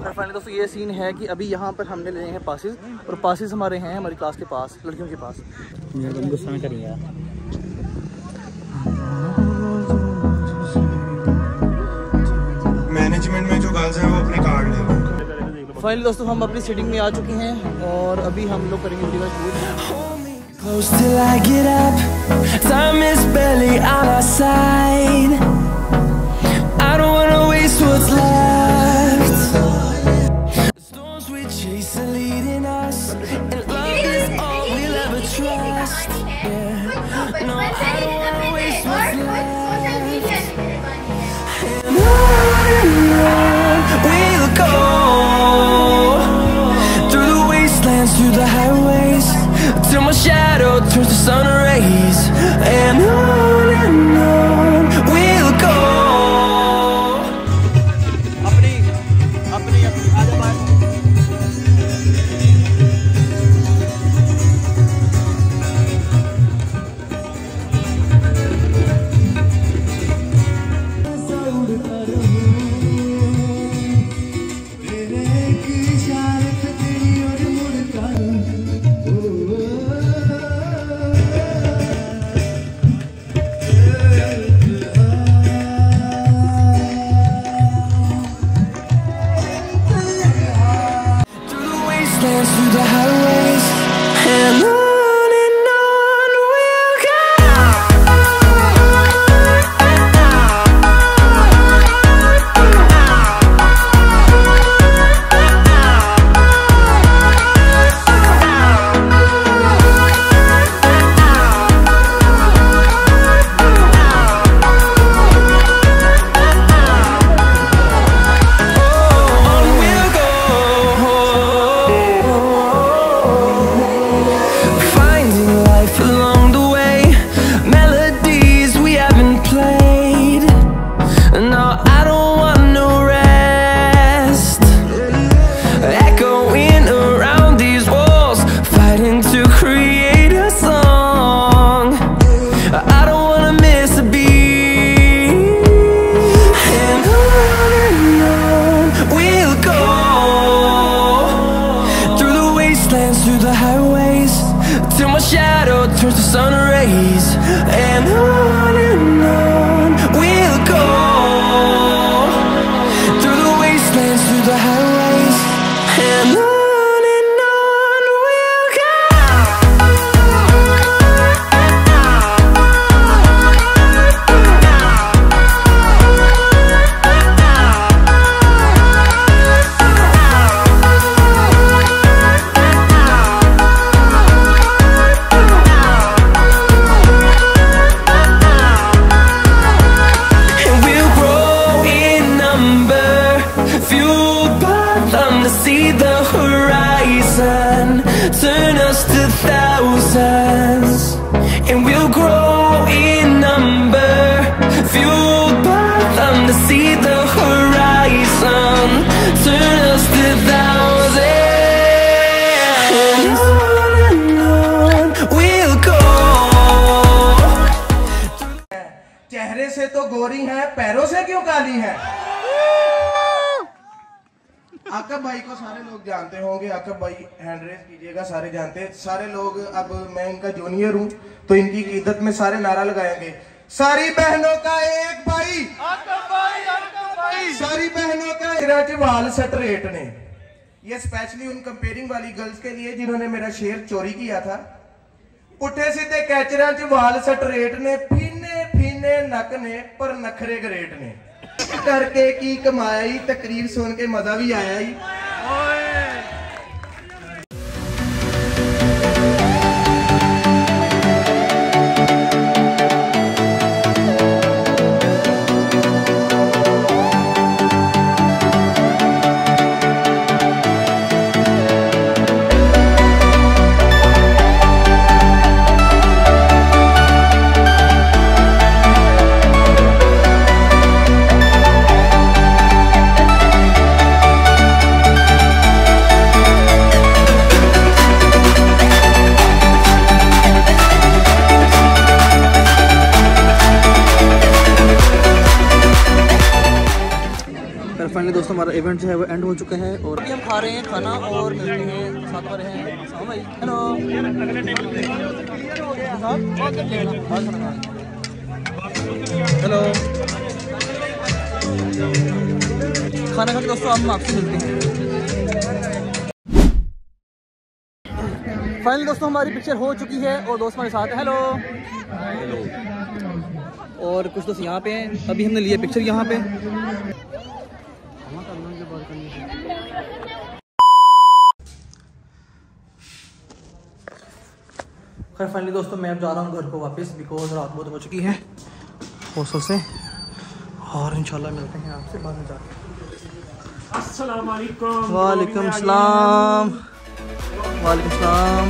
और फाइनली दोस्तों ये सीन है कि अभी यहाँ पर हमने ले हैं पासिस और पासिस हमारे हैं हमारी क्लास के पास लड़कियों के पास गुस्सा में करिए मैनेजमेंट में जो गर्ल्स हैं वो अपने कार्ड ले फाइनली दोस्तों हम अपनी सीटिंग में आ चुके हैं और अभी हम लोग करेंगे video shoot Close till I get up. Time is barely on our side. I don't wanna waste what's left. We chase are leading us, and love is all we'll ever trust. Yeah. No, I don't wanna waste what's sun rays and I तो गोरी है पैरों से क्यों काली है? आकब भाई को सारे लोग जानते होंगे आकब भाई हैंड रेस कीजिएगा सारे जानते सारे लोग अब मैं इनका जूनियर हूँ तो इनकी इज़्ज़त में सारे नारा लगाएँगे। सारी बहनों का एक भाई। आकब भाई आकब भाई। सारी बहनों का राजवाल सटरेट ने। ये स्पेशली उन कंपेयरिंग वाली गर्ल्स के लिए जिन्होंने मेरा शेर चोरी किया था। उठे सीधे कैचरा च वाल सटरेट ने ਫੀਨੇ ਨੱਕ ਨੇ, ਪਰ ਨਖਰੇ ਗਰੇਟ ਨੇ। ਕਰਕੇ ਕੀ ਕਮਾਇਆ ਈ ਤਕਰੀਰ ਸੁਣ ਕੇ ਮਜ਼ਾ ਵੀ ਆਇਆ ਈ फाइनली दोस्तों हमारा इवेंट जो है वो एंड हो चुका है और अभी हम खा रहे हैं खाना और मिलते हैं साथ में रहे हैं। हेलो। हेलो। खाना खा के दोस्तों हम आपसे मिलते हैं। फाइनली दोस्तों हमारी पिक्चर हो चुकी है और दोस्त हमारे साथ हेलो और कुछ दोस्त यहाँ पे हैं। अभी हमने लिए पिक्चर यहाँ पे। खैर फाइनली दोस्तों मैं अब जा रहा हूँ घर को वापस बिकॉज़ रात बहुत हो चुकी है हॉस्टल से। और इंशाल्लाह मिलते हैं आपसे बाद में जाके। वालेकुम सलाम। वालेकुम सलाम।